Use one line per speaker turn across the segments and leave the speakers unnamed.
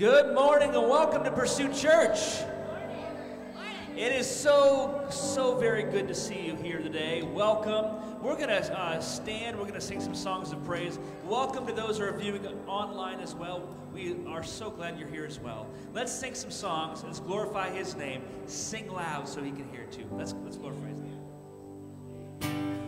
Good morning and welcome to Pursuit Church. It is so, so very good to see you here today. Welcome. We're going to uh, stand. We're going to sing some songs of praise. Welcome to those who are viewing online as well. We are so glad you're here as well. Let's sing some songs. Let's glorify his name. Sing loud so he can hear too. Let's, let's glorify his name.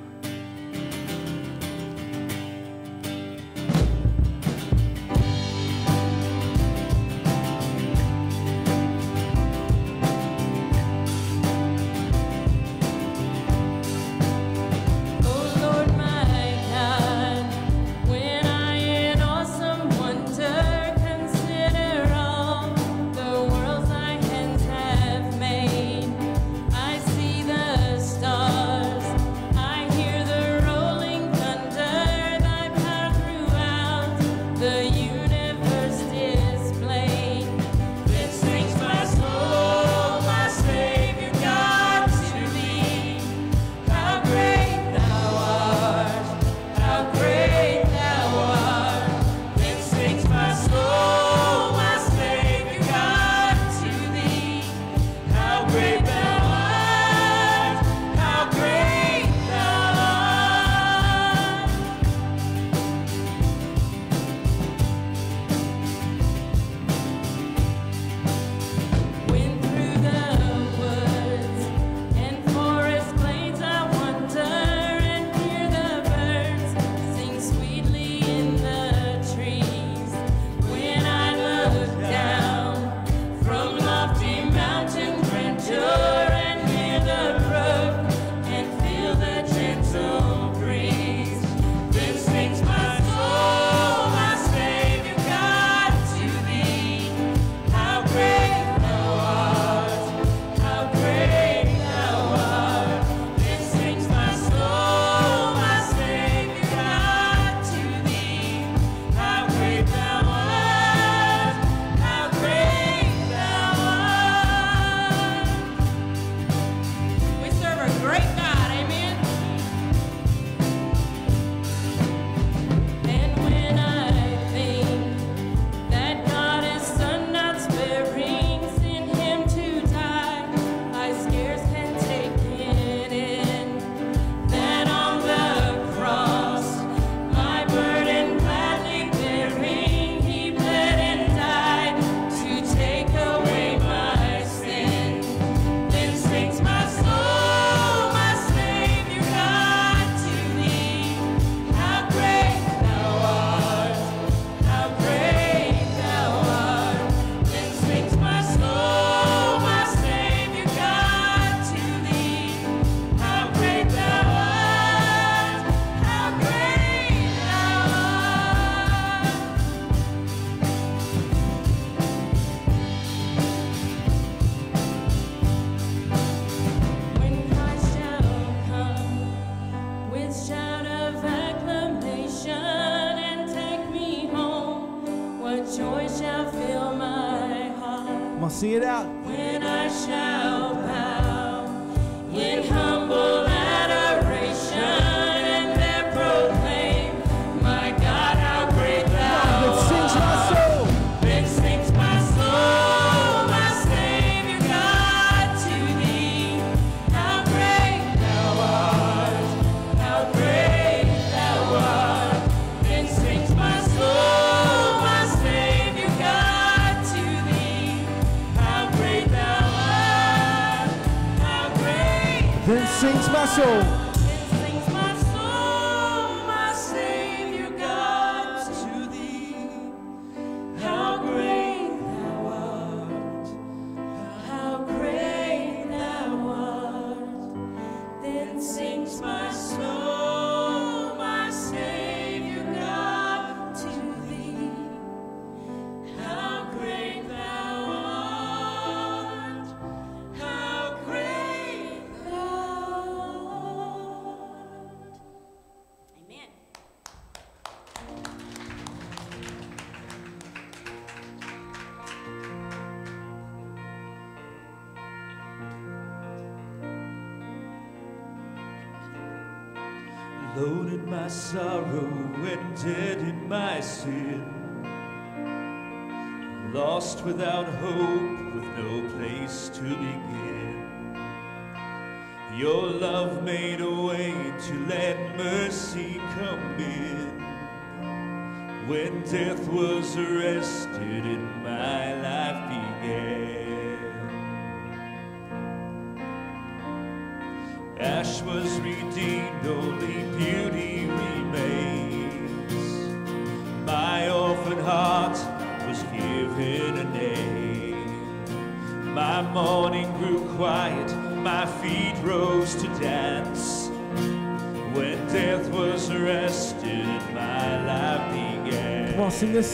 Saints Special.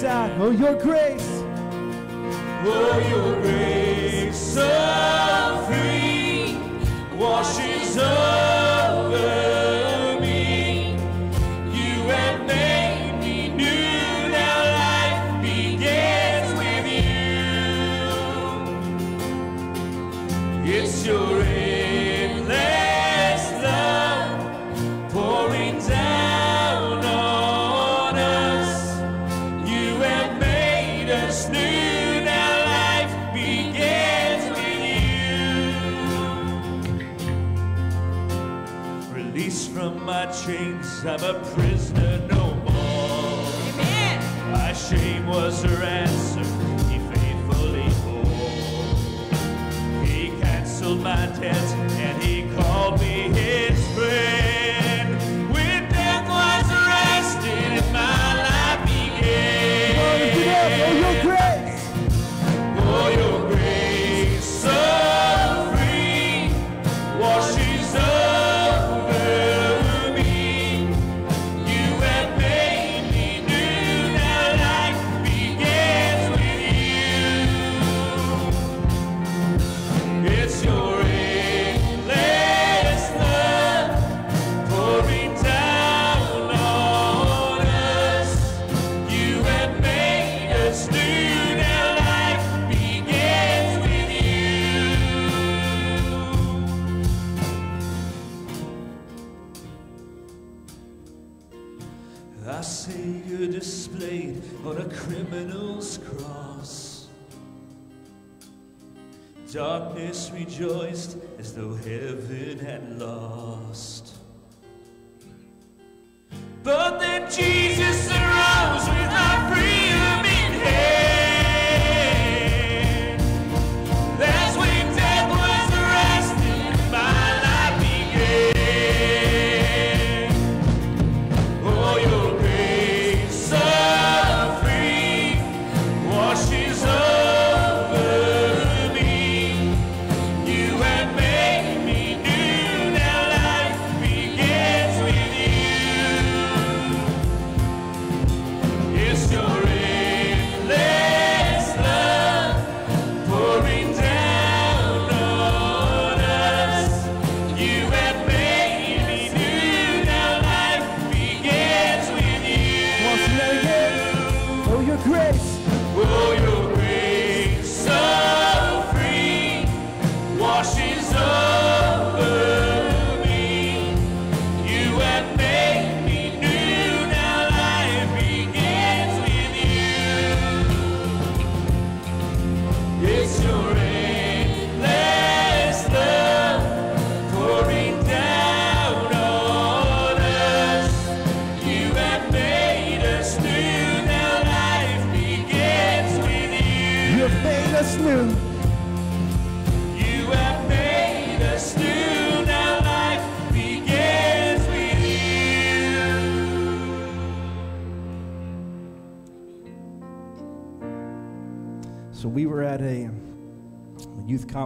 out.
Oh, your grace.
cause I'm a prisoner no more. Amen. My shame was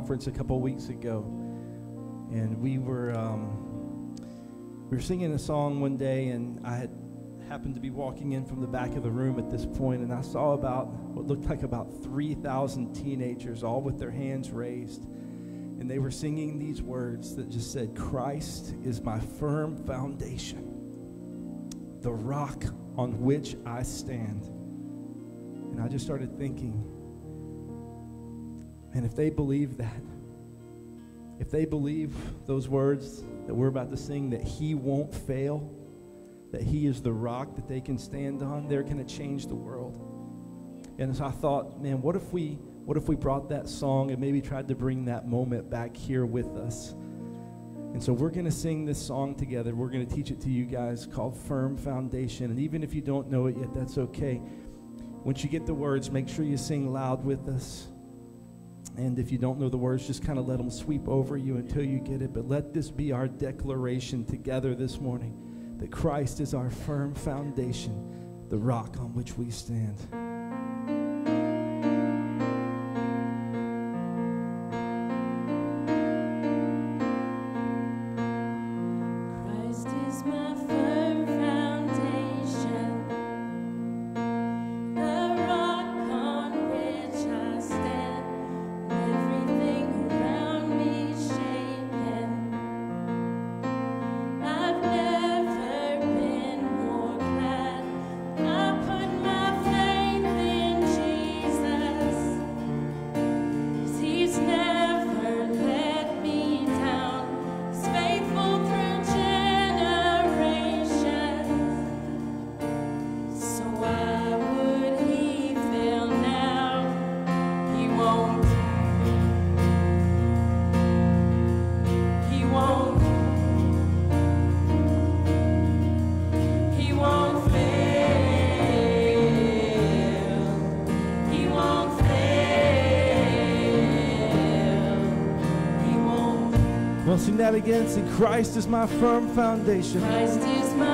conference a couple weeks ago, and we were um, we were singing a song one day, and I had happened to be walking in from the back of the room at this point, and I saw about what looked like about 3,000 teenagers, all with their hands raised. And they were singing these words that just said, Christ is my firm foundation, the rock on which I stand. And I just started thinking, and if they believe that, if they believe those words that we're about to sing, that He won't fail, that He is the rock that they can stand on, they're going to change the world. And so I thought, man, what if we what if we brought that song and maybe tried to bring that moment back here with us? And so we're going to sing this song together. We're going to teach it to you guys called Firm Foundation. And even if you don't know it yet, that's okay. Once you get the words, make sure you sing loud with us. And if you don't know the words, just kind of let them sweep over you until you get it. But let this be our declaration together this morning that Christ is our firm foundation, the rock on which we stand. Sing that Christ is my firm foundation.
Christ is my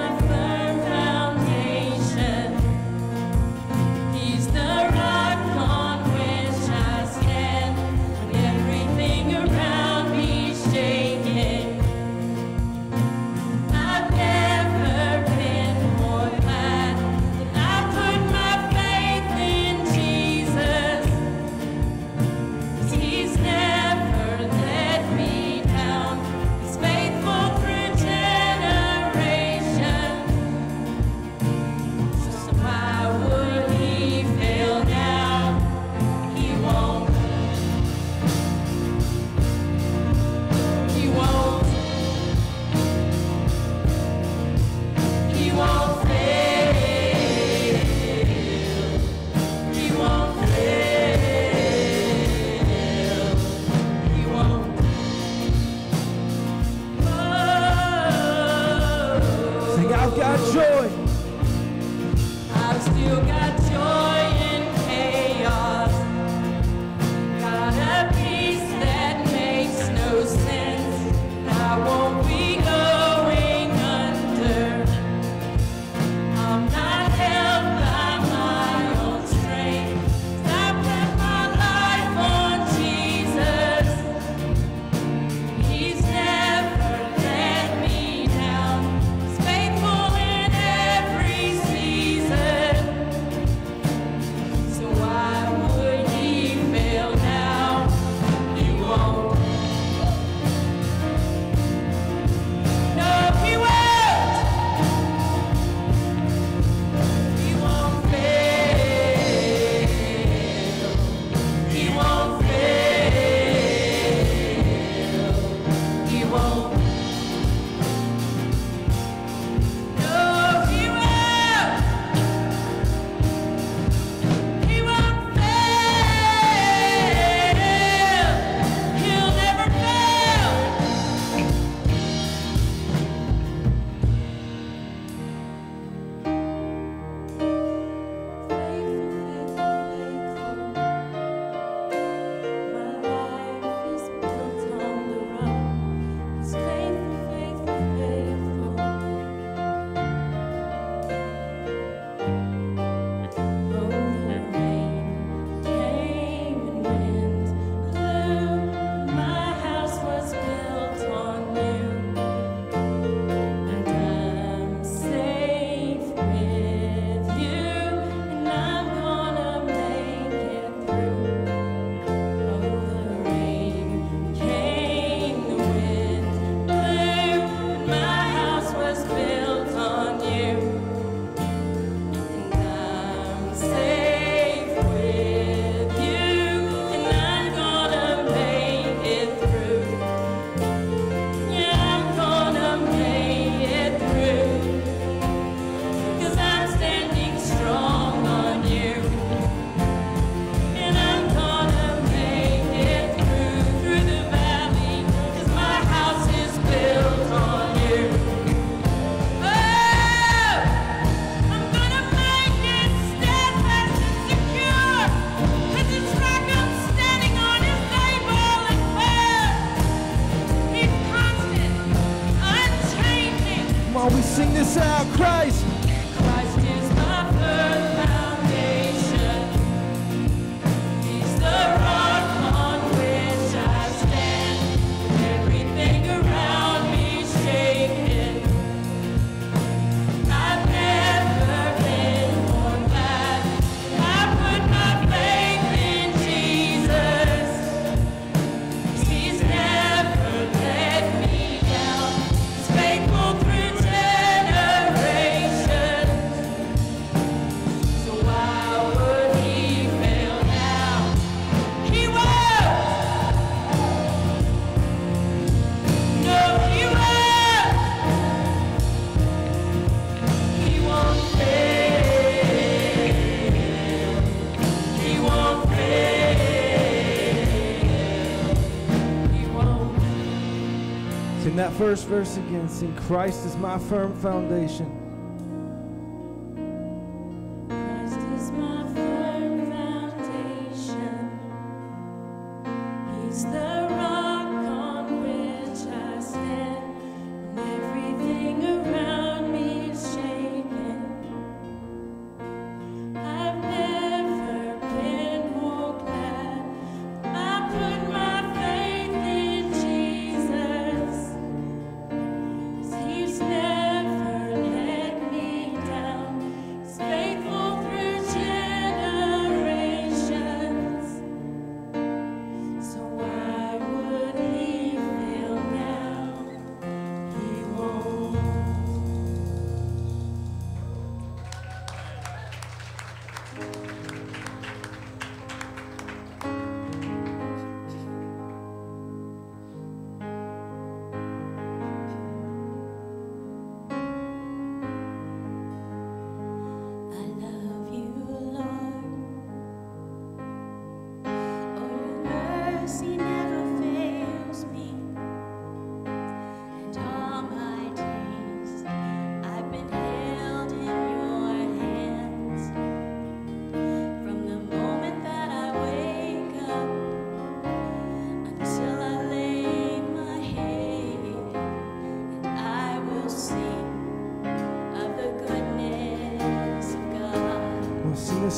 first verse again. Sing, Christ is my firm foundation.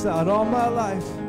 this out all my life.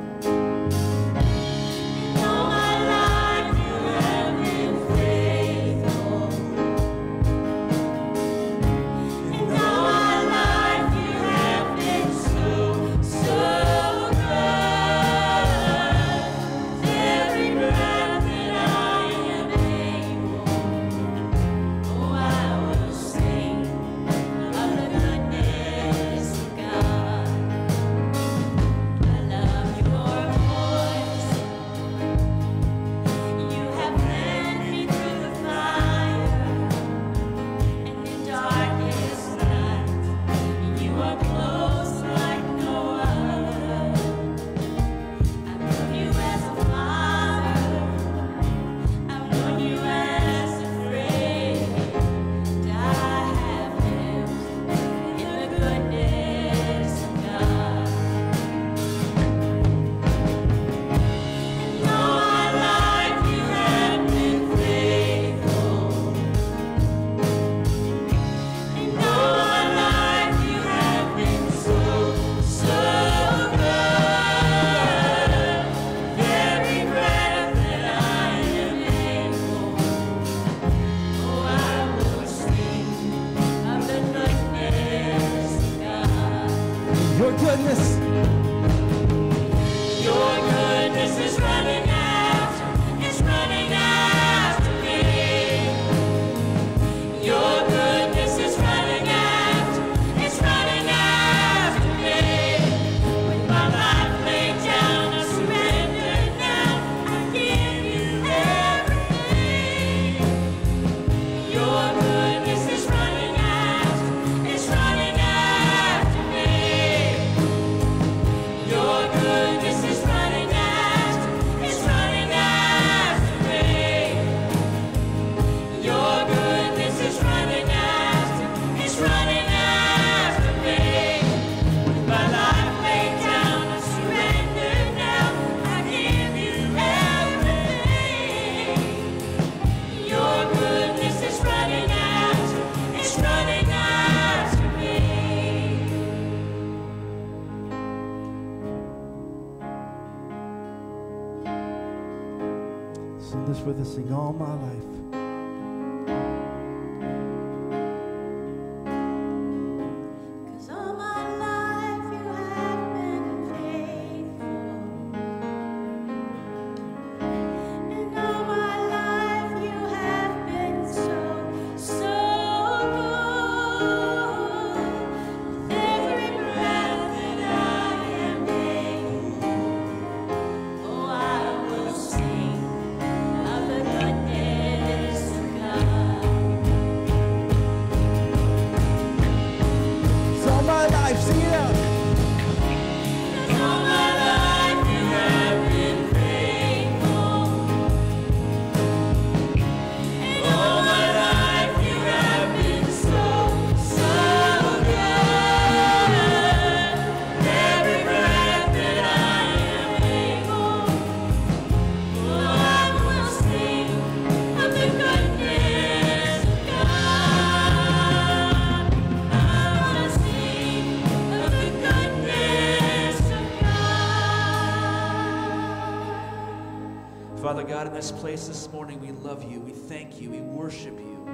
God, in
this
place this morning, we love you, we thank you, we worship you.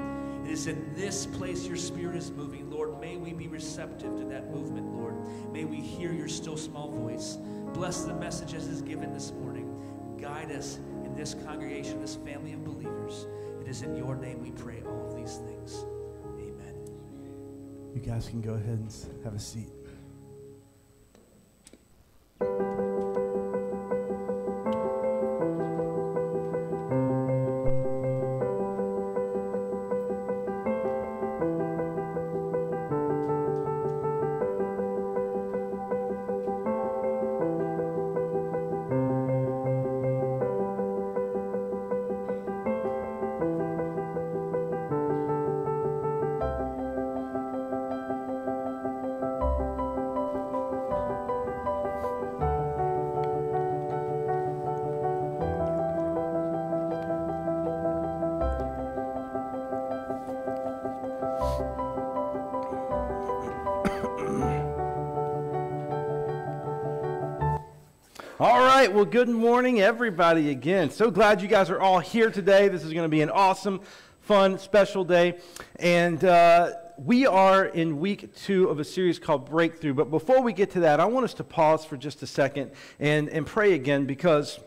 It is in this place your spirit is moving, Lord. May we be receptive to that movement, Lord. May we hear your still small voice. Bless the message as is given this morning. Guide us in this congregation, this family of believers. It is in your name we pray all of these things. Amen.
You guys can go ahead and have a seat. Well, good morning, everybody, again. So glad you guys are all here today. This is going to be an awesome, fun, special day. And uh, we are in week two of a series called Breakthrough. But before we get to that, I want us to pause for just a second and, and pray again because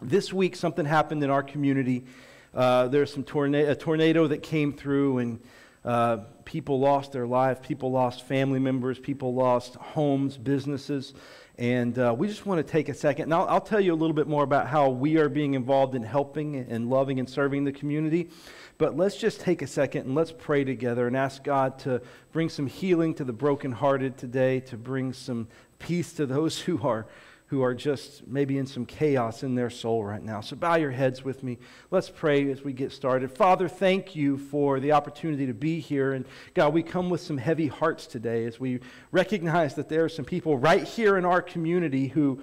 this week something happened in our community. Uh, there's some tornado, a tornado that came through, and uh, people lost their lives. People lost family members. People lost homes, businesses. And uh, we just want to take a second. And I'll, I'll tell you a little bit more about how we are being involved in helping and loving and serving the community. But let's just take a second and let's pray together and ask God to bring some healing to the brokenhearted today, to bring some peace to those who are who are just maybe in some chaos in their soul right now. So bow your heads with me. Let's pray as we get started. Father, thank you for the opportunity to be here. And God, we come with some heavy hearts today as we recognize that there are some people right here in our community who,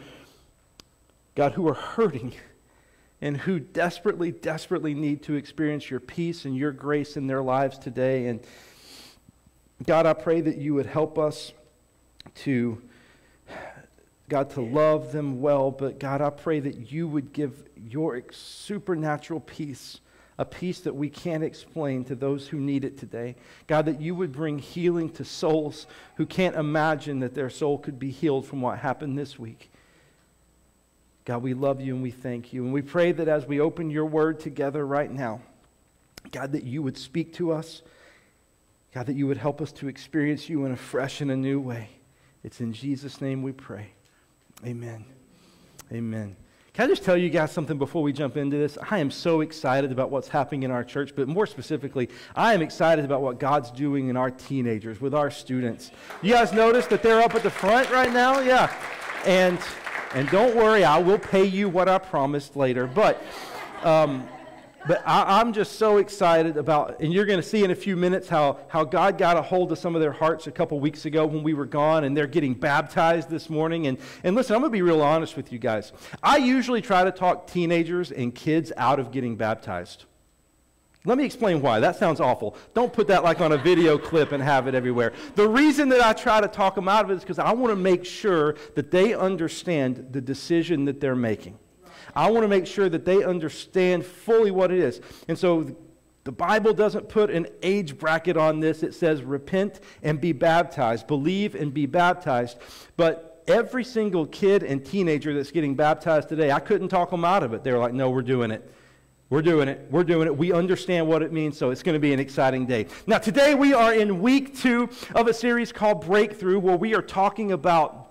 God, who are hurting and who desperately, desperately need to experience your peace and your grace in their lives today. And God, I pray that you would help us to God, to love them well, but God, I pray that you would give your supernatural peace, a peace that we can't explain to those who need it today. God, that you would bring healing to souls who can't imagine that their soul could be healed from what happened this week. God, we love you and we thank you. And we pray that as we open your word together right now, God, that you would speak to us. God, that you would help us to experience you in a fresh and a new way. It's in Jesus' name we pray. Amen. Amen. Can I just tell you guys something before we jump into this? I am so excited about what's happening in our church, but more specifically, I am excited about what God's doing in our teenagers, with our students. You guys notice that they're up at the front right now? Yeah. And and don't worry, I will pay you what I promised later. But um, but I, I'm just so excited about, and you're going to see in a few minutes how, how God got a hold of some of their hearts a couple weeks ago when we were gone, and they're getting baptized this morning. And, and listen, I'm going to be real honest with you guys. I usually try to talk teenagers and kids out of getting baptized. Let me explain why. That sounds awful. Don't put that like on a video clip and have it everywhere. The reason that I try to talk them out of it is because I want to make sure that they understand the decision that they're making. I want to make sure that they understand fully what it is. And so the Bible doesn't put an age bracket on this. It says repent and be baptized, believe and be baptized. But every single kid and teenager that's getting baptized today, I couldn't talk them out of it. They were like, no, we're doing it. We're doing it. We're doing it. We understand what it means, so it's going to be an exciting day. Now, today we are in week two of a series called Breakthrough, where we are talking about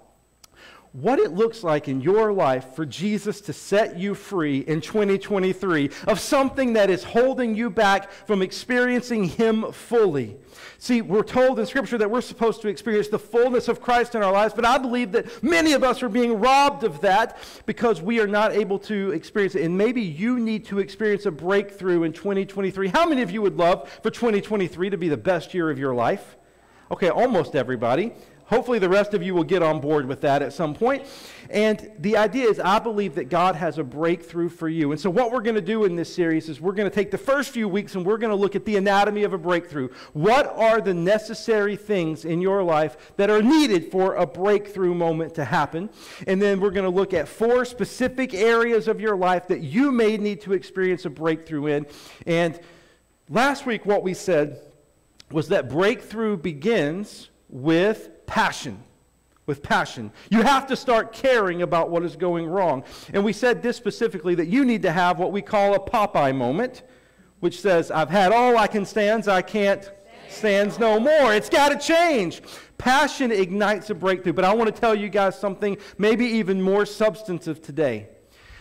what it looks like in your life for Jesus to set you free in 2023 of something that is holding you back from experiencing Him fully. See, we're told in Scripture that we're supposed to experience the fullness of Christ in our lives, but I believe that many of us are being robbed of that because we are not able to experience it. And maybe you need to experience a breakthrough in 2023. How many of you would love for 2023 to be the best year of your life? Okay, almost everybody. Hopefully, the rest of you will get on board with that at some point. And the idea is, I believe that God has a breakthrough for you. And so, what we're going to do in this series is we're going to take the first few weeks and we're going to look at the anatomy of a breakthrough. What are the necessary things in your life that are needed for a breakthrough moment to happen? And then we're going to look at four specific areas of your life that you may need to experience a breakthrough in. And last week, what we said was that breakthrough begins with passion. With passion. You have to start caring about what is going wrong. And we said this specifically that you need to have what we call a Popeye moment, which says, I've had all I can stand, I can't stands no more. It's got to change. Passion ignites a breakthrough. But I want to tell you guys something maybe even more substantive today.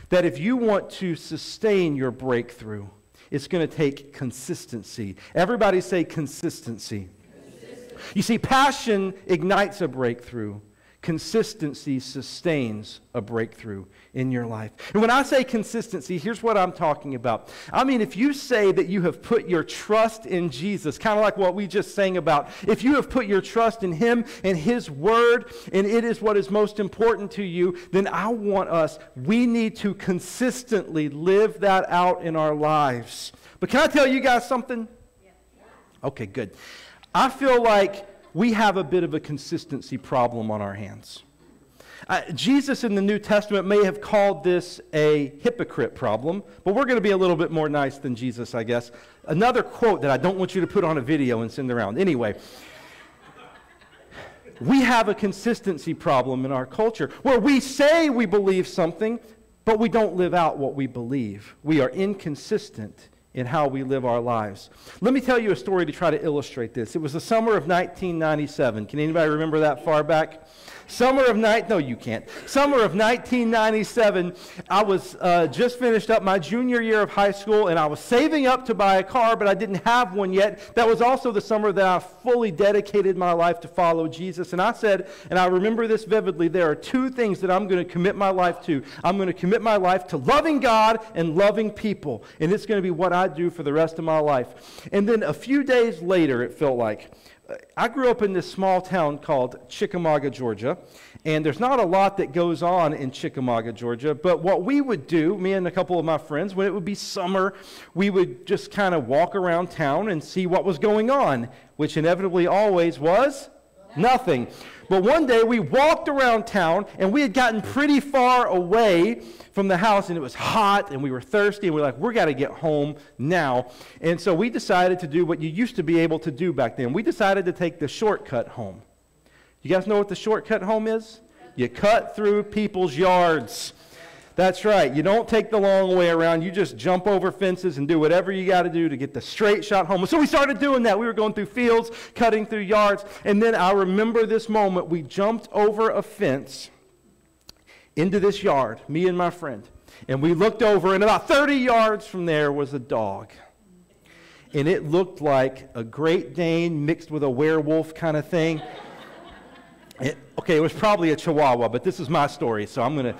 That if you want to sustain your breakthrough, it's going to take consistency. Everybody say consistency. You see, passion ignites a breakthrough. Consistency sustains a breakthrough in your life. And when I say consistency, here's what I'm talking about. I mean, if you say that you have put your trust in Jesus, kind of like what we just sang about, if you have put your trust in Him and His Word, and it is what is most important to you, then I want us, we need to consistently live that out in our lives. But can I tell you guys something? Okay, good. I feel like we have a bit of a consistency problem on our hands. Uh, Jesus in the New Testament may have called this a hypocrite problem, but we're going to be a little bit more nice than Jesus, I guess. Another quote that I don't want you to put on a video and send around. Anyway, we have a consistency problem in our culture where we say we believe something, but we don't live out what we believe. We are inconsistent in how we live our lives. Let me tell you a story to try to illustrate this. It was the summer of 1997. Can anybody remember that far back? Summer of night, no, you can't. Summer of 1997, I was uh, just finished up my junior year of high school, and I was saving up to buy a car, but I didn't have one yet. That was also the summer that I fully dedicated my life to follow Jesus. And I said, and I remember this vividly, there are two things that I'm going to commit my life to. I'm going to commit my life to loving God and loving people, and it's going to be what I do for the rest of my life. And then a few days later, it felt like. I grew up in this small town called Chickamauga, Georgia, and there's not a lot that goes on in Chickamauga, Georgia. But what we would do, me and a couple of my friends, when it would be summer, we would just kind of walk around town and see what was going on, which inevitably always was nothing. But one day we walked around town and we had gotten pretty far away from the house and it was hot and we were thirsty and we are like, we got to get home now. And so we decided to do what you used to be able to do back then. We decided to take the shortcut home. You guys know what the shortcut home is? You cut through people's yards. That's right. You don't take the long way around. You just jump over fences and do whatever you got to do to get the straight shot home. So we started doing that. We were going through fields, cutting through yards. And then I remember this moment. We jumped over a fence into this yard, me and my friend. And we looked over, and about 30 yards from there was a dog. And it looked like a Great Dane mixed with a werewolf kind of thing. It, okay, it was probably a Chihuahua, but this is my story, so I'm going to.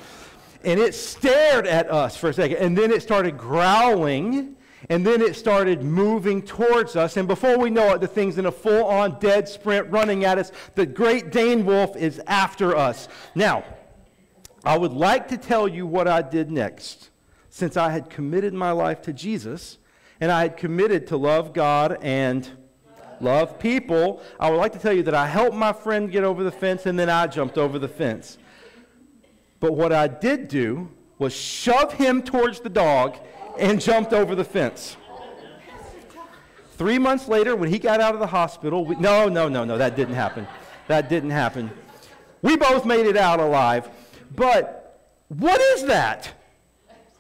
And it stared at us for a second, and then it started growling, and then it started moving towards us. And before we know it, the thing's in a full on dead sprint running at us. The Great Dane Wolf is after us. Now, I would like to tell you what I did next. Since I had committed my life to Jesus and I had committed to love God and love people, I would like to tell you that I helped my friend get over the fence and then I jumped over the fence. But what I did do was shove him towards the dog and jumped over the fence. Three months later, when he got out of the hospital, we, no, no, no, no, that didn't happen. That didn't happen. We both made it out alive. But what is that?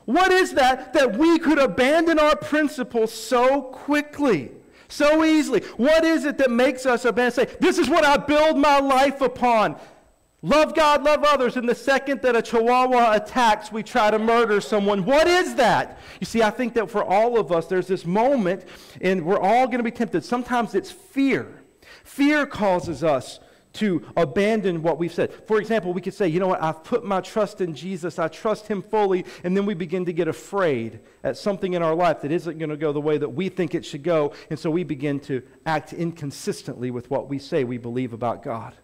What is that that we could abandon our principles so quickly, so easily? What is it that makes us abandon? Say, this is what I build my life upon. Love God, love others. And the second that a chihuahua attacks, we try to murder someone. What is that? You see, I think that for all of us, there's this moment, and we're all going to be tempted. Sometimes it's fear. Fear causes us to abandon what we've said. For example, we could say, you know what, I've put my trust in Jesus, I trust him fully, and then we begin to get afraid at something in our life that isn't going to go the way that we think it should go, and so we begin to act inconsistently with what we say we believe about God.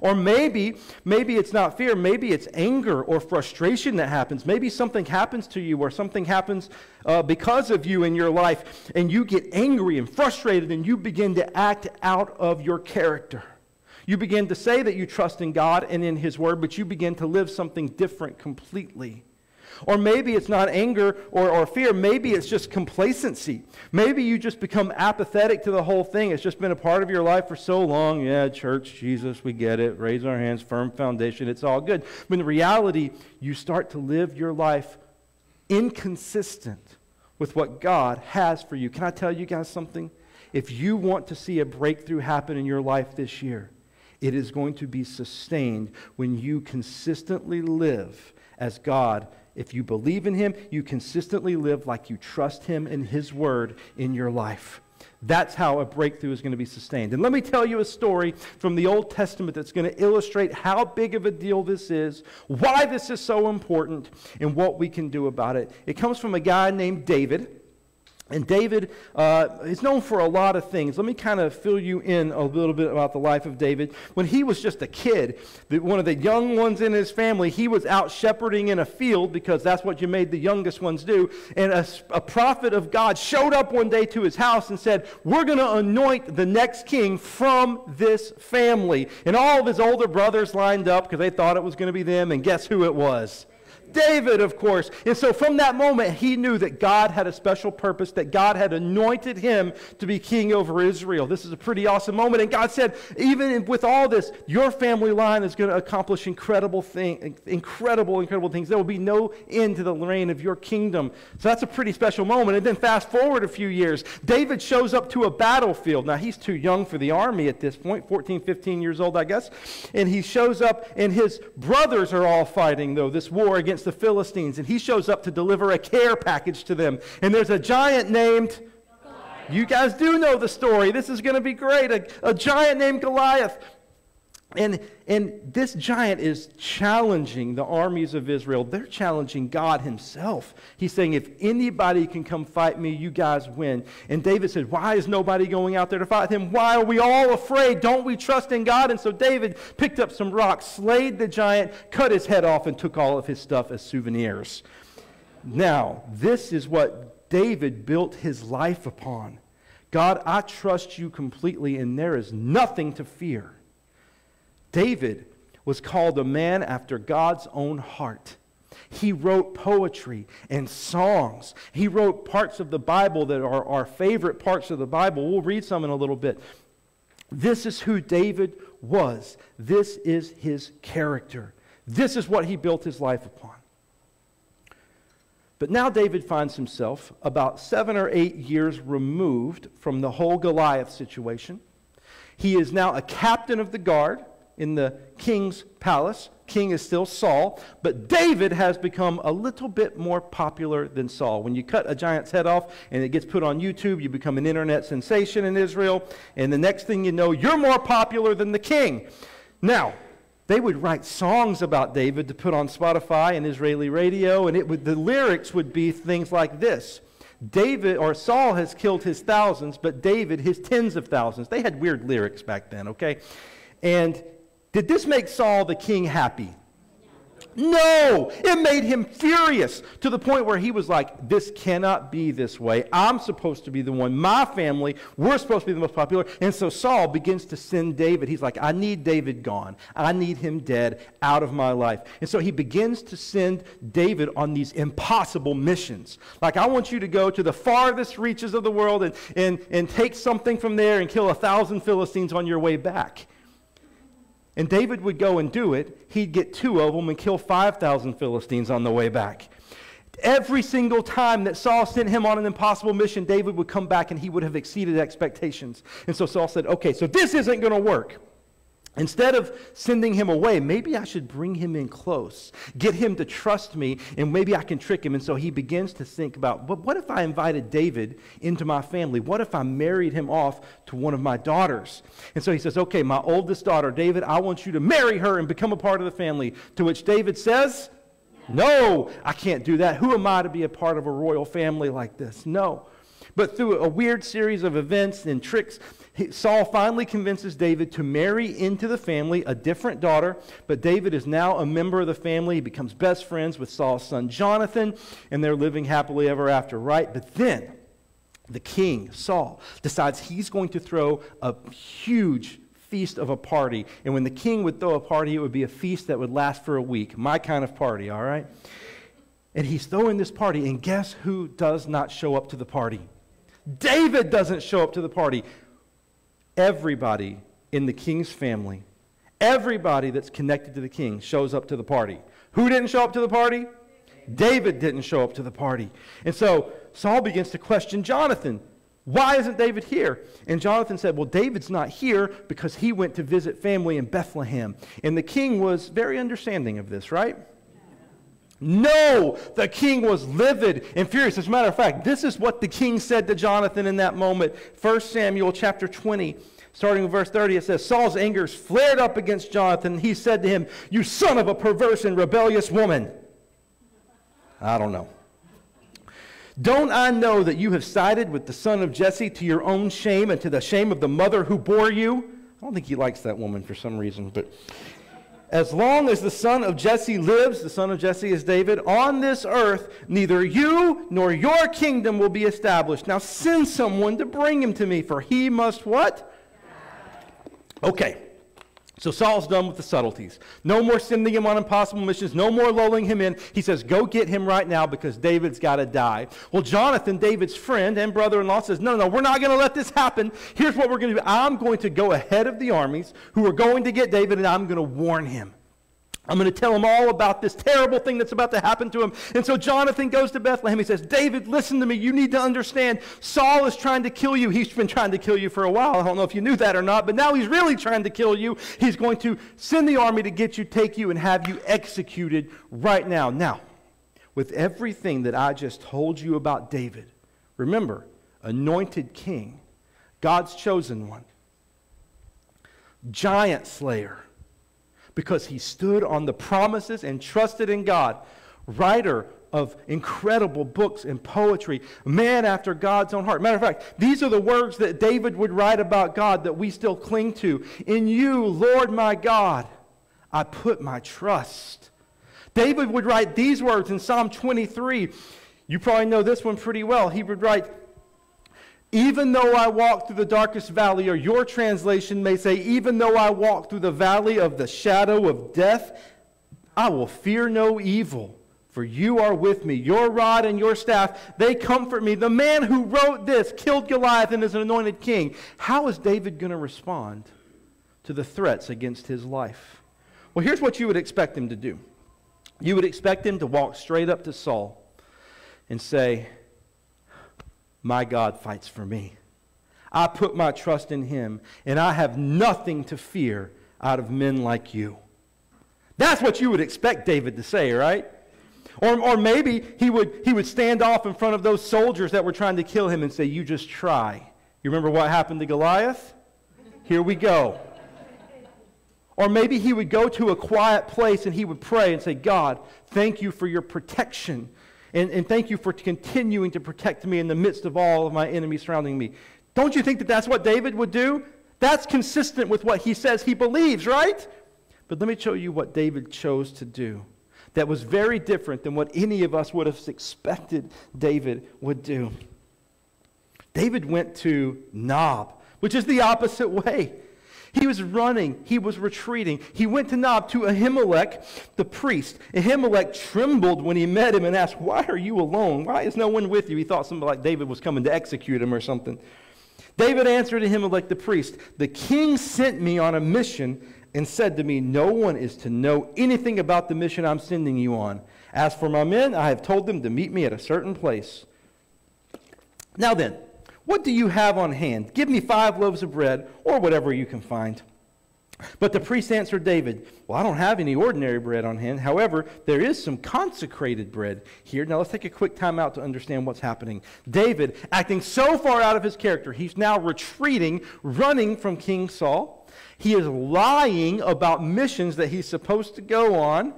Or maybe, maybe it's not fear, maybe it's anger or frustration that happens. Maybe something happens to you or something happens uh, because of you in your life, and you get angry and frustrated and you begin to act out of your character. You begin to say that you trust in God and in His Word, but you begin to live something different completely. Or maybe it's not anger or, or fear. Maybe it's just complacency. Maybe you just become apathetic to the whole thing. It's just been a part of your life for so long. Yeah, church, Jesus, we get it. Raise our hands, firm foundation. It's all good. But in reality, you start to live your life inconsistent with what God has for you. Can I tell you guys something? If you want to see a breakthrough happen in your life this year, it is going to be sustained when you consistently live as God if you believe in Him, you consistently live like you trust Him and His Word in your life. That's how a breakthrough is going to be sustained. And let me tell you a story from the Old Testament that's going to illustrate how big of a deal this is, why this is so important, and what we can do about it. It comes from a guy named David. And David uh, is known for a lot of things. Let me kind of fill you in a little bit about the life of David. When he was just a kid, the, one of the young ones in his family, he was out shepherding in a field because that's what you made the youngest ones do. And a, a prophet of God showed up one day to his house and said, We're going to anoint the next king from this family. And all of his older brothers lined up because they thought it was going to be them. And guess who it was? David, of course. And so from that moment, he knew that God had a special purpose, that God had anointed him to be king over Israel. This is a pretty awesome moment. And God said, even with all this, your family line is going to accomplish incredible things, incredible, incredible things. There will be no end to the reign of your kingdom. So that's a pretty special moment. And then fast forward a few years, David shows up to a battlefield. Now, he's too young for the army at this point, 14, 15 years old, I guess. And he shows up, and his brothers are all fighting, though, this war against against the Philistines, and he shows up to deliver a care package to them. And there's a giant named, you guys do know the story. This is going to be great. A, a giant named Goliath. And, and this giant is challenging the armies of Israel. They're challenging God himself. He's saying, if anybody can come fight me, you guys win. And David said, Why is nobody going out there to fight him? Why are we all afraid? Don't we trust in God? And so David picked up some rocks, slayed the giant, cut his head off, and took all of his stuff as souvenirs. Now, this is what David built his life upon. God, I trust you completely, and there is nothing to fear. David was called a man after God's own heart. He wrote poetry and songs. He wrote parts of the Bible that are our favorite parts of the Bible. We'll read some in a little bit. This is who David was. This is his character. This is what he built his life upon. But now David finds himself about seven or eight years removed from the whole Goliath situation. He is now a captain of the guard in the king's palace. King is still Saul, but David has become a little bit more popular than Saul. When you cut a giant's head off and it gets put on YouTube, you become an internet sensation in Israel, and the next thing you know, you're more popular than the king. Now, they would write songs about David to put on Spotify and Israeli radio, and it would, the lyrics would be things like this. David or Saul has killed his thousands, but David his tens of thousands. They had weird lyrics back then, okay? And did this make Saul the king happy? No, it made him furious to the point where he was like, This cannot be this way. I'm supposed to be the one. My family, we're supposed to be the most popular. And so Saul begins to send David. He's like, I need David gone. I need him dead out of my life. And so he begins to send David on these impossible missions. Like, I want you to go to the farthest reaches of the world and, and, and take something from there and kill a thousand Philistines on your way back. And David would go and do it. He'd get two of them and kill 5,000 Philistines on the way back. Every single time that Saul sent him on an impossible mission, David would come back and he would have exceeded expectations. And so Saul said, Okay, so this isn't going to work. Instead of sending him away, maybe I should bring him in close, get him to trust me, and maybe I can trick him. And so he begins to think about, but what if I invited David into my family? What if I married him off to one of my daughters? And so he says, okay, my oldest daughter, David, I want you to marry her and become a part of the family. To which David says, no, I can't do that. Who am I to be a part of a royal family like this? No. But through a weird series of events and tricks, Saul finally convinces David to marry into the family a different daughter. But David is now a member of the family. He becomes best friends with Saul's son Jonathan, and they're living happily ever after, right? But then the king, Saul, decides he's going to throw a huge feast of a party. And when the king would throw a party, it would be a feast that would last for a week. My kind of party, all right? And he's throwing this party, and guess who does not show up to the party? David doesn't show up to the party. Everybody in the king's family, everybody that's connected to the king shows up to the party. Who didn't show up to the party? David didn't show up to the party. And so Saul begins to question Jonathan. Why isn't David here? And Jonathan said, Well, David's not here because he went to visit family in Bethlehem. And the king was very understanding of this, right? No, the king was livid and furious. As a matter of fact, this is what the king said to Jonathan in that moment. 1 Samuel chapter 20, starting with verse 30, it says, Saul's anger flared up against Jonathan. He said to him, You son of a perverse and rebellious woman. I don't know. Don't I know that you have sided with the son of Jesse to your own shame and to the shame of the mother who bore you? I don't think he likes that woman for some reason, but as long as the son of Jesse lives, the son of Jesse is David, on this earth, neither you nor your kingdom will be established. Now send someone to bring him to me, for he must what? Okay. So Saul's done with the subtleties. No more sending him on impossible missions, no more lulling him in. He says, Go get him right now because David's got to die. Well, Jonathan, David's friend and brother in law, says, No, no, we're not going to let this happen. Here's what we're going to do I'm going to go ahead of the armies who are going to get David, and I'm going to warn him. I'm going to tell him all about this terrible thing that's about to happen to him. And so Jonathan goes to Bethlehem. He says, David, listen to me. You need to understand. Saul is trying to kill you. He's been trying to kill you for a while. I don't know if you knew that or not, but now he's really trying to kill you. He's going to send the army to get you, take you, and have you executed right now. Now, with everything that I just told you about David, remember, anointed king, God's chosen one, giant slayer because he stood on the promises and trusted in God. Writer of incredible books and poetry, man after God's own heart. Matter of fact, these are the words that David would write about God that we still cling to. In you, Lord my God, I put my trust. David would write these words in Psalm 23. You probably know this one pretty well. He would write, even though I walk through the darkest valley, or your translation may say, even though I walk through the valley of the shadow of death, I will fear no evil, for you are with me. Your rod and your staff, they comfort me. The man who wrote this killed Goliath and is an anointed king. How is David going to respond to the threats against his life? Well, here's what you would expect him to do you would expect him to walk straight up to Saul and say, my God fights for me. I put my trust in him, and I have nothing to fear out of men like you. That's what you would expect David to say, right? Or, or maybe he would, he would stand off in front of those soldiers that were trying to kill him and say, You just try. You remember what happened to Goliath? Here we go. Or maybe he would go to a quiet place and he would pray and say, God, thank you for your protection. And, and thank you for continuing to protect me in the midst of all of my enemies surrounding me. Don't you think that that's what David would do? That's consistent with what he says he believes, right? But let me show you what David chose to do that was very different than what any of us would have expected David would do. David went to Nob, which is the opposite way. He was running. He was retreating. He went to Nob to Ahimelech, the priest. Ahimelech trembled when he met him and asked, Why are you alone? Why is no one with you? He thought somebody like David was coming to execute him or something. David answered Ahimelech the priest, The king sent me on a mission and said to me, No one is to know anything about the mission I'm sending you on. As for my men, I have told them to meet me at a certain place. Now then, what do you have on hand? Give me five loaves of bread, or whatever you can find. But the priest answered David, Well, I don't have any ordinary bread on hand. However, there is some consecrated bread here. Now, let's take a quick time out to understand what's happening. David, acting so far out of his character, he's now retreating, running from King Saul. He is lying about missions that he's supposed to go on.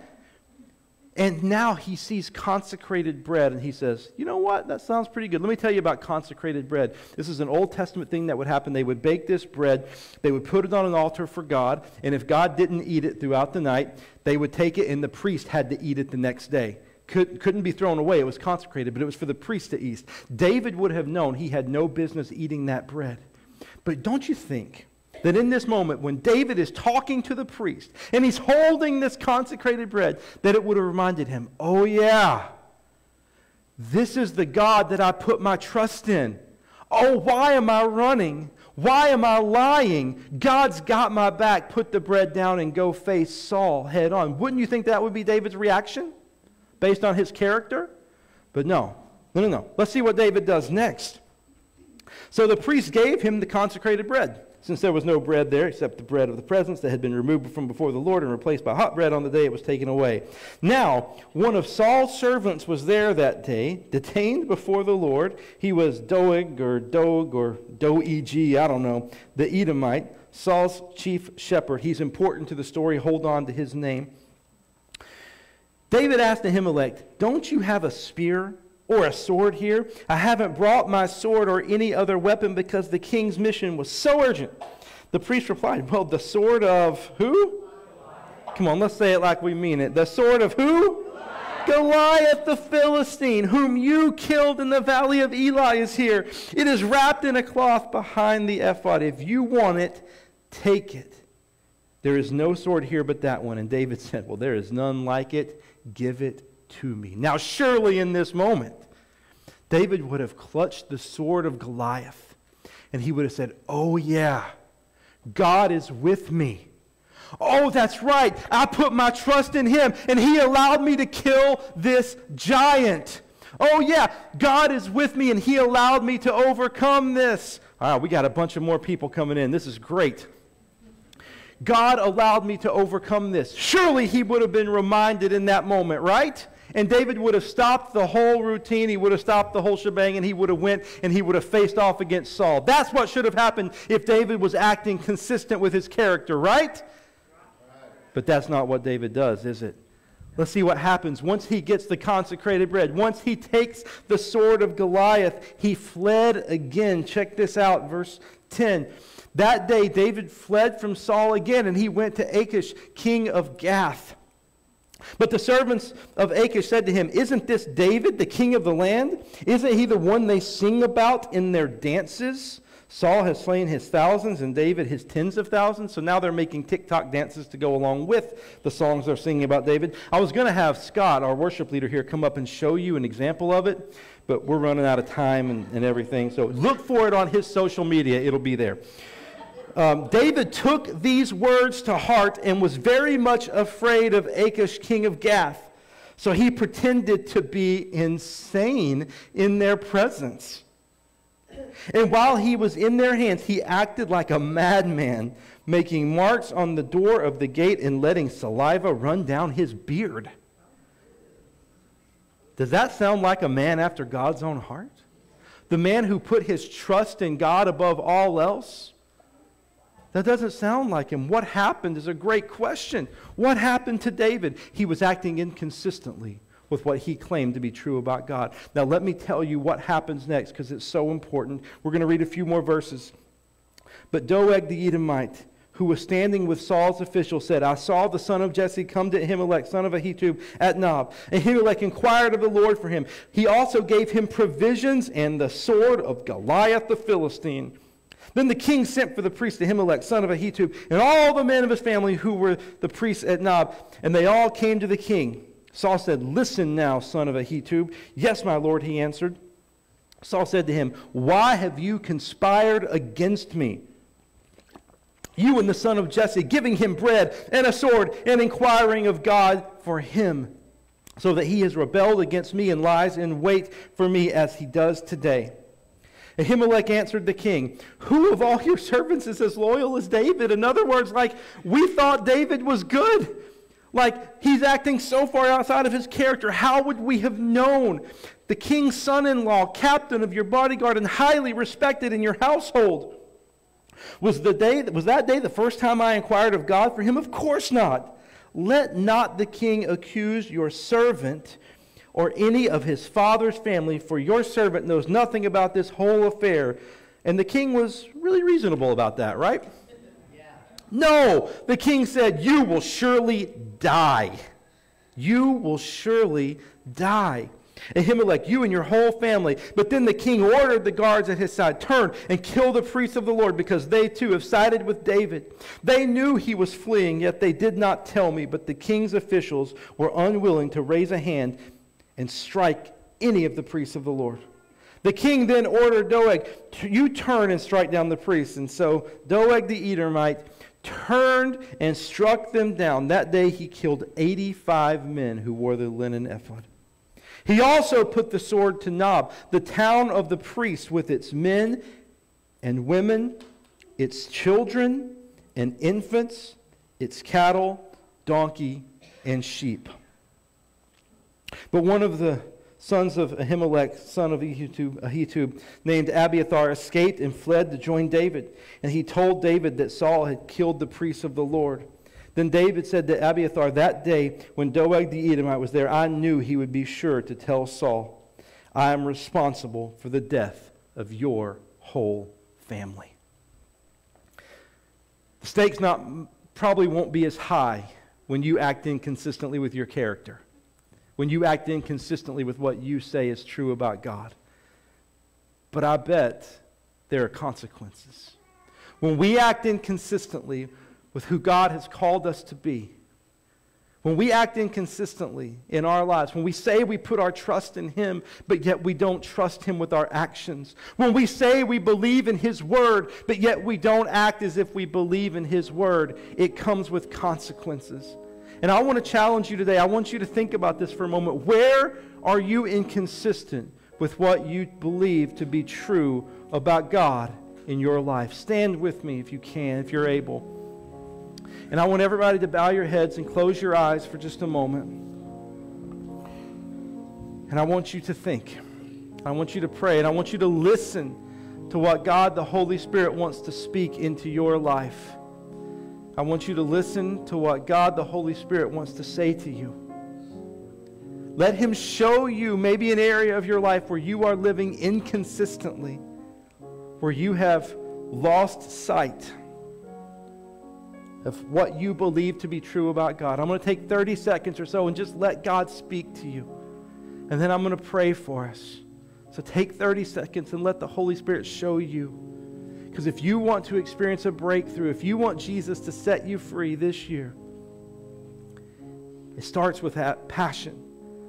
And now he sees consecrated bread and he says, You know what? That sounds pretty good. Let me tell you about consecrated bread. This is an Old Testament thing that would happen. They would bake this bread, they would put it on an altar for God, and if God didn't eat it throughout the night, they would take it and the priest had to eat it the next day. Could, couldn't be thrown away. It was consecrated, but it was for the priest to eat. David would have known he had no business eating that bread. But don't you think that in this moment, when David is talking to the priest and he's holding this consecrated bread, that it would have reminded him, oh, yeah, this is the God that I put my trust in. Oh, why am I running? Why am I lying? God's got my back. Put the bread down and go face Saul head on. Wouldn't you think that would be David's reaction based on his character? But no, no, no, no. Let's see what David does next. So the priest gave him the consecrated bread. Since there was no bread there except the bread of the presence that had been removed from before the Lord and replaced by hot bread on the day it was taken away. Now, one of Saul's servants was there that day, detained before the Lord. He was Doeg or Dog or Doeg, I don't know, the Edomite, Saul's chief shepherd. He's important to the story. Hold on to his name. David asked Ahimelech, Don't you have a spear or a sword here. I haven't brought my sword or any other weapon because the king's mission was so urgent. The priest replied, Well, the sword of who? Come on, let's say it like we mean it. The sword of who? Goliath. The Philistine, whom you killed in the valley of Elah, is here. It is wrapped in a cloth behind the ephod. If you want it, take it. There is no sword here but that one. And David said, Well, there is none like it. Give it to me. Now, surely in this moment, David would have clutched the sword of Goliath and he would have said, Oh, yeah, God is with me. Oh, that's right. I put my trust in him and he allowed me to kill this giant. Oh, yeah, God is with me and he allowed me to overcome this. All right, we got a bunch of more people coming in. This is great. God allowed me to overcome this. Surely he would have been reminded in that moment, right? And David would have stopped the whole routine. He would have stopped the whole shebang and he would have went and he would have faced off against Saul. That's what should have happened if David was acting consistent with his character, right? But that's not what David does, is it? Let's see what happens once he gets the consecrated bread. Once he takes the sword of Goliath, he fled again. Check this out, verse 10. That day, David fled from Saul again, and he went to Achish, king of Gath. But the servants of Achish said to him, Isn't this David, the king of the land? Isn't he the one they sing about in their dances? Saul has slain his thousands and David his tens of thousands. So now they're making TikTok dances to go along with the songs they're singing about David. I was going to have Scott, our worship leader here, come up and show you an example of it, but we're running out of time and, and everything. So look for it on his social media, it'll be there. Um, David took these words to heart and was very much afraid of Achish, king of Gath. So he pretended to be insane in their presence. And while he was in their hands, he acted like a madman, making marks on the door of the gate and letting saliva run down his beard. Does that sound like a man after God's own heart? The man who put his trust in God above all else? That doesn't sound like him. What happened is a great question. What happened to David? He was acting inconsistently with what he claimed to be true about God. Now, let me tell you what happens next because it's so important. We're going to read a few more verses. But Doeg the Edomite, who was standing with Saul's officials, said, I saw the son of Jesse come to Ahimelech, son of Ahitub, at Nob. And Ahimelech inquired of the Lord for him. He also gave him provisions and the sword of Goliath the Philistine. Then the king sent for the priest Ahimelech, son of Ahitub, and all the men of his family who were the priests at Nob, and they all came to the king. Saul said, Listen now, son of Ahitub. Yes, my lord, he answered. Saul said to him, Why have you conspired against me? You and the son of Jesse, giving him bread and a sword and inquiring of God for him, so that he has rebelled against me and lies in wait for me as he does today. Ahimelech answered the king, Who of all your servants is as loyal as David? In other words, like, we thought David was good. Like, he's acting so far outside of his character. How would we have known? The king's son in law, captain of your bodyguard, and highly respected in your household. Was, the day, was that day the first time I inquired of God for him? Of course not. Let not the king accuse your servant or any of his father's family, for your servant knows nothing about this whole affair. And the king was really reasonable about that, right? No, the king said, You will surely die. You will surely die. Ahimelech, you and your whole family. But then the king ordered the guards at his side, turn and kill the priests of the Lord, because they too have sided with David. They knew he was fleeing, yet they did not tell me. But the king's officials were unwilling to raise a hand and strike any of the priests of the Lord. The king then ordered Doeg, You turn and strike down the priests. And so Doeg the Edomite turned and struck them down. That day he killed 85 men who wore the linen ephod. He also put the sword to Nob, the town of the priests, with its men and women, its children and infants, its cattle, donkey, and sheep. But one of the sons of Ahimelech, son of Ahitub, named Abiathar, escaped and fled to join David. And he told David that Saul had killed the priests of the Lord. Then David said to Abiathar, That day when Doeg the Edomite was there, I knew he would be sure to tell Saul, I am responsible for the death of your whole family. The stakes not, probably won't be as high when you act inconsistently with your character when you act inconsistently with what you say is true about God. But I bet there are consequences. When we act inconsistently with who God has called us to be, when we act inconsistently in our lives, when we say we put our trust in Him, but yet we don't trust Him with our actions, when we say we believe in His Word, but yet we don't act as if we believe in His Word, it comes with consequences. And I want to challenge you today. I want you to think about this for a moment. Where are you inconsistent with what you believe to be true about God in your life? Stand with me if you can, if you're able. And I want everybody to bow your heads and close your eyes for just a moment. And I want you to think. I want you to pray. And I want you to listen to what God, the Holy Spirit, wants to speak into your life. I want you to listen to what God, the Holy Spirit, wants to say to you. Let Him show you maybe an area of your life where you are living inconsistently, where you have lost sight of what you believe to be true about God. I'm going to take 30 seconds or so and just let God speak to you. And then I'm going to pray for us. So take 30 seconds and let the Holy Spirit show you. Because if you want to experience a breakthrough, if you want Jesus to set you free this year, it starts with that passion,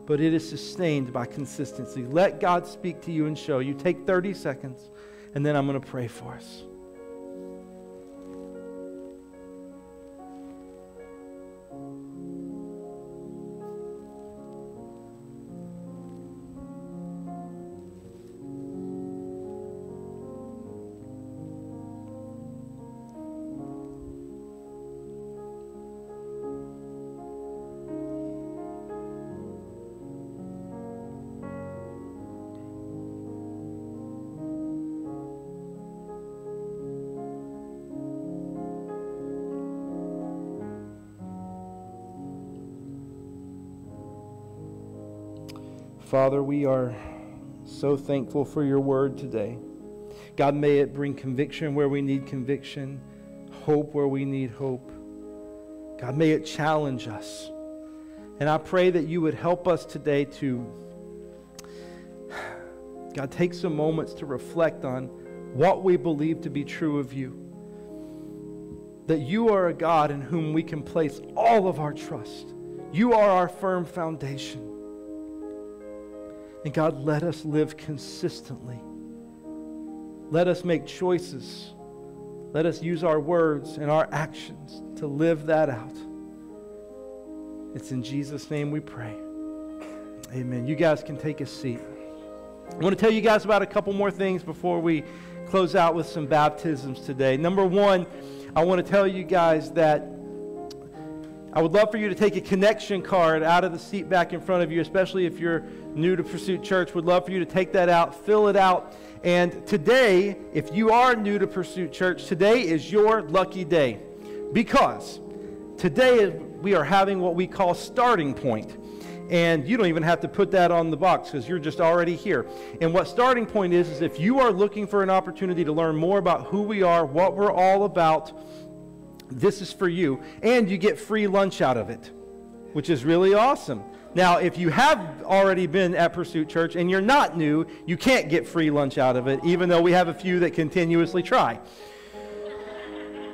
but it is sustained by consistency. Let God speak to you and show you. Take 30 seconds, and then I'm going to pray for us. Father, we are so thankful for your word today. God, may it bring conviction where we need conviction, hope where we need hope. God, may it challenge us. And I pray that you would help us today to, God, take some moments to reflect on what we believe to be true of you. That you are a God in whom we can place all of our trust. You are our firm foundation. And God, let us live consistently. Let us make choices. Let us use our words and our actions to live that out. It's in Jesus' name we pray. Amen. You guys can take a seat. I want to tell you guys about a couple more things before we close out with some baptisms today. Number one, I want to tell you guys that I would love for you to take a connection card out of the seat back in front of you, especially if you're new to Pursuit Church. Would love for you to take that out, fill it out. And today, if you are new to Pursuit Church, today is your lucky day because today we are having what we call starting point. And you don't even have to put that on the box because you're just already here. And what starting point is, is if you are looking for an opportunity to learn more about who we are, what we're all about, this is for you. And you get free lunch out of it, which is really awesome. Now, if you have already been at Pursuit Church and you're not new, you can't get free lunch out of it, even though we have a few that continuously try.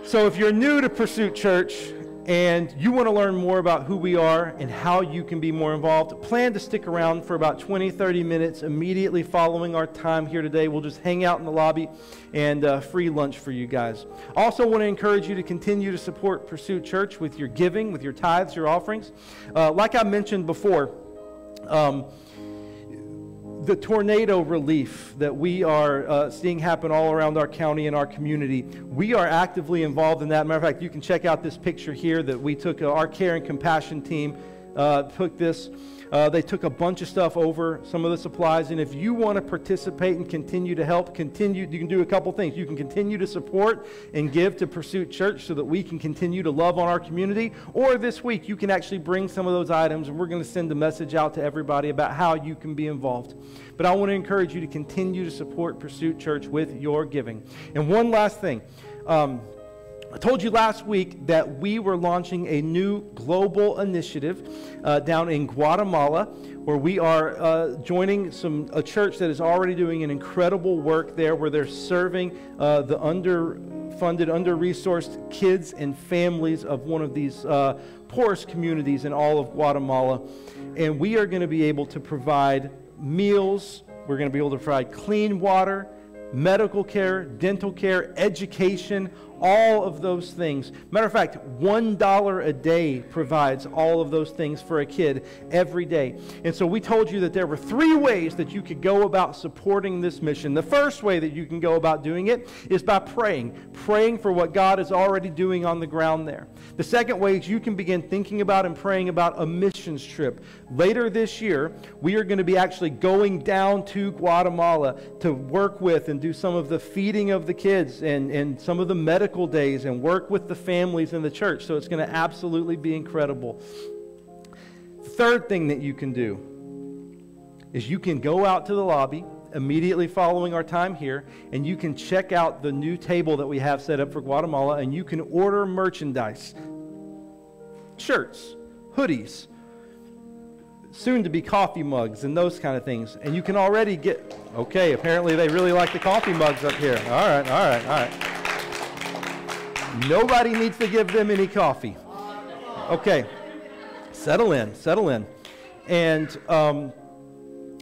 So if you're new to Pursuit Church and you want to learn more about who we are and how you can be more involved, plan to stick around for about 20, 30 minutes immediately following our time here today. We'll just hang out in the lobby and uh, free lunch for you guys. Also, want to encourage you to continue to support Pursuit Church with your giving, with your tithes, your offerings. Uh, like I mentioned before, um, the tornado relief that we are uh, seeing happen all around our county and our community, we are actively involved in that. Matter of fact, you can check out this picture here that we took, uh, our care and compassion team uh, took this. Uh, they took a bunch of stuff over, some of the supplies, and if you want to participate and continue to help, continue, you can do a couple things. You can continue to support and give to Pursuit Church so that we can continue to love on our community, or this week you can actually bring some of those items, and we're going to send a message out to everybody about how you can be involved. But I want to encourage you to continue to support Pursuit Church with your giving. And one last thing. Um, I told you last week that we were launching a new global initiative uh, down in Guatemala where we are uh, joining some a church that is already doing an incredible work there where they're serving uh, the underfunded, under-resourced kids and families of one of these uh, poorest communities in all of Guatemala. And we are going to be able to provide meals, we're going to be able to provide clean water, medical care, dental care, education, all of those things. Matter of fact, $1 a day provides all of those things for a kid every day. And so we told you that there were three ways that you could go about supporting this mission. The first way that you can go about doing it is by praying, praying for what God is already doing on the ground there. The second way is you can begin thinking about and praying about a missions trip. Later this year, we are going to be actually going down to Guatemala to work with and do some of the feeding of the kids and, and some of the medical days and work with the families in the church. So it's going to absolutely be incredible. Third thing that you can do is you can go out to the lobby immediately following our time here, and you can check out the new table that we have set up for Guatemala, and you can order merchandise shirts, hoodies, soon to be coffee mugs, and those kind of things. And you can already get, okay, apparently they really like the coffee mugs up here. All right, all right, all right. Nobody needs to give them any coffee. Okay, settle in, settle in. And um,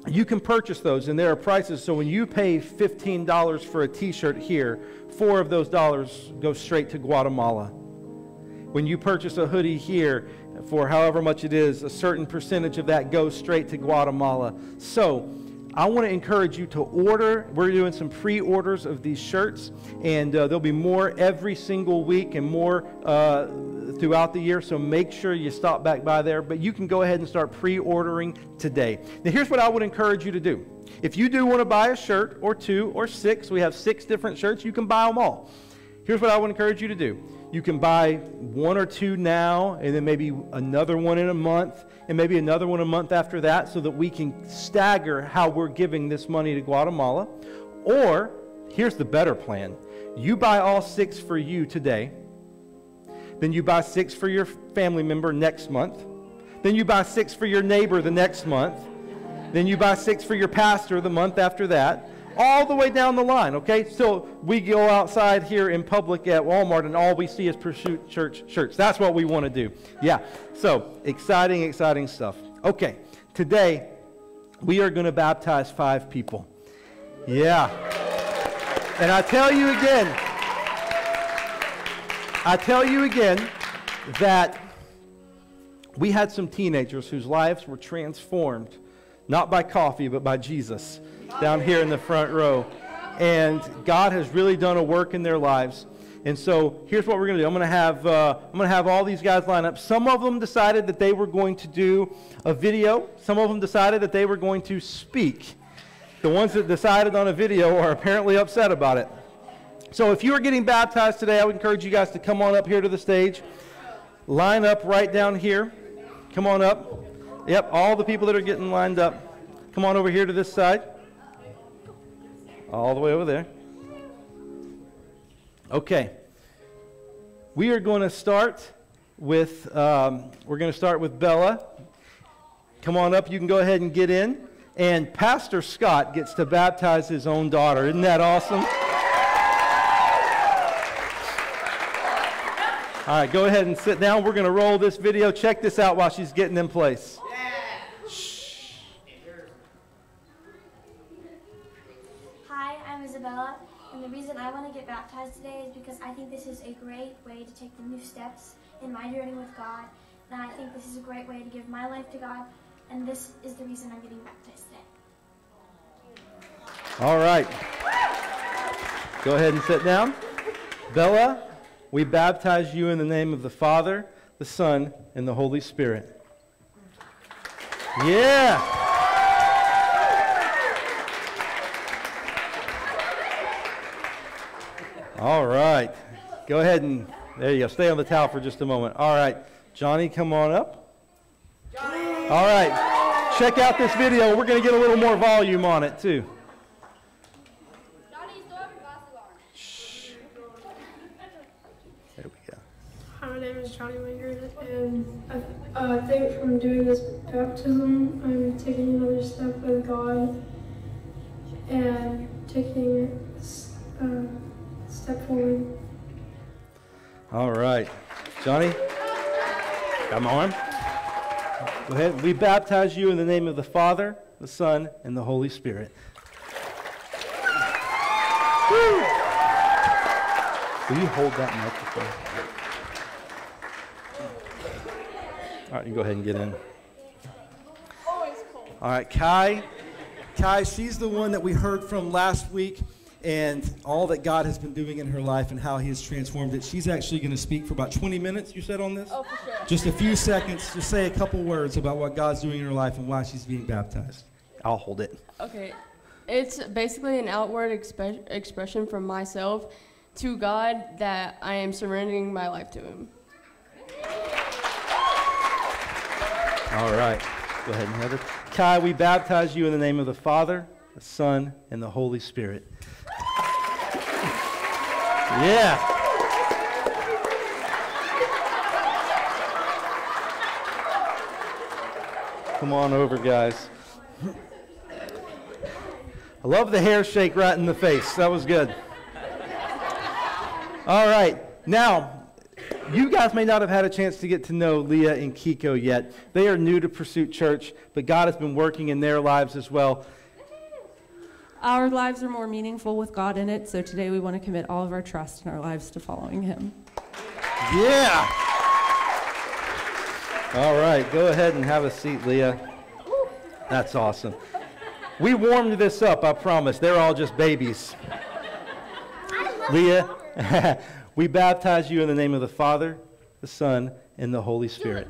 you can purchase those, and there are prices. So when you pay $15 for a t shirt here, four of those dollars go straight to Guatemala. When you purchase a hoodie here, for however much it is, a certain percentage of that goes straight to Guatemala. So I want to encourage you to order. We're doing some pre orders of these shirts, and uh, there'll be more every single week and more uh, throughout the year. So make sure you stop back by there. But you can go ahead and start pre ordering today. Now, here's what I would encourage you to do. If you do want to buy a shirt or two or six, we have six different shirts, you can buy them all. Here's what I would encourage you to do. You can buy one or two now, and then maybe another one in a month, and maybe another one a month after that, so that we can stagger how we're giving this money to Guatemala. Or, here's the better plan. You buy all six for you today, then you buy six for your family member next month, then you buy six for your neighbor the next month, then you buy six for your pastor the month after that all the way down the line, okay? So we go outside here in public at Walmart and all we see is Pursuit Church shirts. That's what we want to do. Yeah. So exciting, exciting stuff. Okay. Today, we are going to baptize five people. Yeah. And I tell you again, I tell you again that we had some teenagers whose lives were transformed, not by coffee, but by Jesus down here in the front row. And God has really done a work in their lives. And so here's what we're going to do. I'm going to have uh, I'm going to have all these guys line up. Some of them decided that they were going to do a video. Some of them decided that they were going to speak. The ones that decided on a video are apparently upset about it. So if you are getting baptized today, I would encourage you guys to come on up here to the stage. line up right down here. Come on up. Yep, all the people that are getting lined up. Come on over here to this side. All the way over there. Okay. We are going to start with um, we're going to start with Bella. Come on up. You can go ahead and get in. And Pastor Scott gets to baptize his own daughter. Isn't that awesome? All right, go ahead and sit down. We're going to roll this video. Check this out while she's getting in place.
Hi, And the reason I want to get baptized today is because I think this is a great way to take the new steps in my journey with God, and I think this is a great way to give my life to God, and this is the reason I'm getting baptized today.
All right. Go ahead and sit down. Bella, we baptize you in the name of the Father, the Son, and the Holy Spirit. Yeah. All right. Go ahead and, there you go. Stay on the towel for just a moment. All right. Johnny, come on up. Johnny. All right. Check out this video. We're going to get a little more volume on it, too. There we go.
Hi, my name is Johnny Wingard, and I uh, think from doing this baptism, I'm taking another step with God and taking uh, step forward.
All right. Johnny, come on. Go ahead. We baptize you in the name of the Father, the Son, and the Holy Spirit. Woo! Will you hold that microphone? All right, you go ahead and get in. All right, Kai. Kai, she's the one that we heard from last week and all that God has been doing in her life and how He has transformed it. She's actually going to speak for about 20 minutes, you said on this?
Oh, for sure.
Just a few seconds, just say a couple words about what God's doing in her life and why she's being baptized. I'll hold it.
Okay. It's basically an outward expe- expression from myself to God that I am surrendering my life to Him.
All right. Go ahead and have it. Kai, we baptize you in the name of the Father, the Son, and the Holy Spirit. Yeah. Come on over, guys. I love the hair shake right in the face. That was good. All right. Now, you guys may not have had a chance to get to know Leah and Kiko yet. They are new to Pursuit Church, but God has been working in their lives as well.
Our lives are more meaningful with God in it, so today we want to commit all of our trust in our lives to following Him.
Yeah. All right, go ahead and have a seat, Leah. That's awesome. We warmed this up, I promise. They're all just babies. Leah, we baptize you in the name of the Father, the Son, and the Holy Spirit.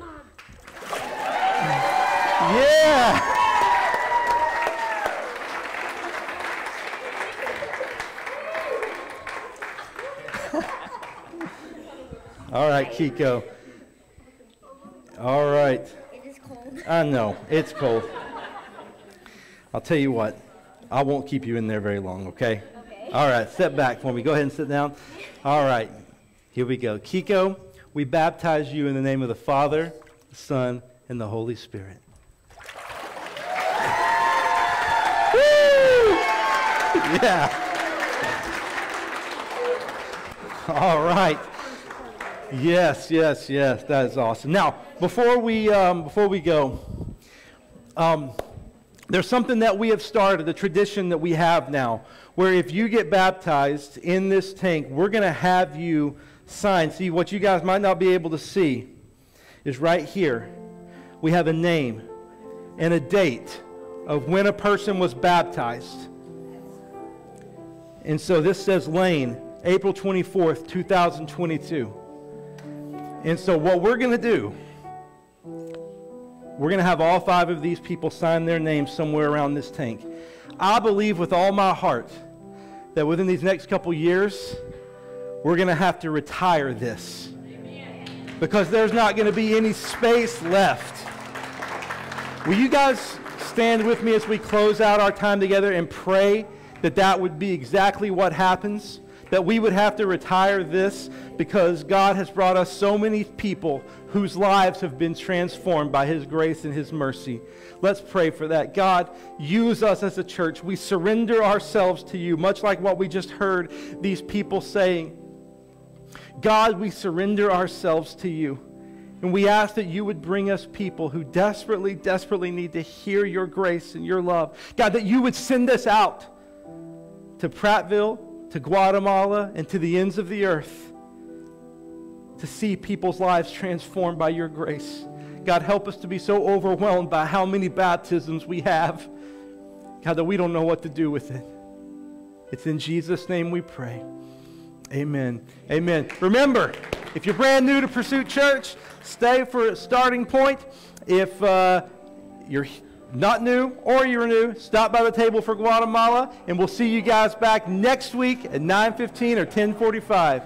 Yeah. All right, Kiko. All right.
It is cold.
I know, it's cold. I'll tell you what, I won't keep you in there very long, okay?
Okay.
All right, step back for me. Go ahead and sit down. All right, here we go. Kiko, we baptize you in the name of the Father, the Son, and the Holy Spirit. Yeah. All right. Yes, yes, yes. That is awesome. Now, before we um, before we go, um, there's something that we have started, a tradition that we have now, where if you get baptized in this tank, we're going to have you sign. See, what you guys might not be able to see is right here. We have a name and a date of when a person was baptized. And so this says Lane, April 24th, 2022. And so what we're going to do, we're going to have all five of these people sign their names somewhere around this tank. I believe with all my heart that within these next couple years, we're going to have to retire this. because there's not going to be any space left. Will you guys stand with me as we close out our time together and pray that that would be exactly what happens? That we would have to retire this because God has brought us so many people whose lives have been transformed by His grace and His mercy. Let's pray for that. God, use us as a church. We surrender ourselves to you, much like what we just heard these people saying. God, we surrender ourselves to you. And we ask that you would bring us people who desperately, desperately need to hear your grace and your love. God, that you would send us out to Prattville, to Guatemala, and to the ends of the earth to see people's lives transformed by your grace. God, help us to be so overwhelmed by how many baptisms we have, God, that we don't know what to do with it. It's in Jesus' name we pray. Amen. Amen. Remember, if you're brand new to Pursuit Church, stay for a starting point. If uh, you're not new or you're new, stop by the table for Guatemala, and we'll see you guys back next week at 9:15 or 10:45.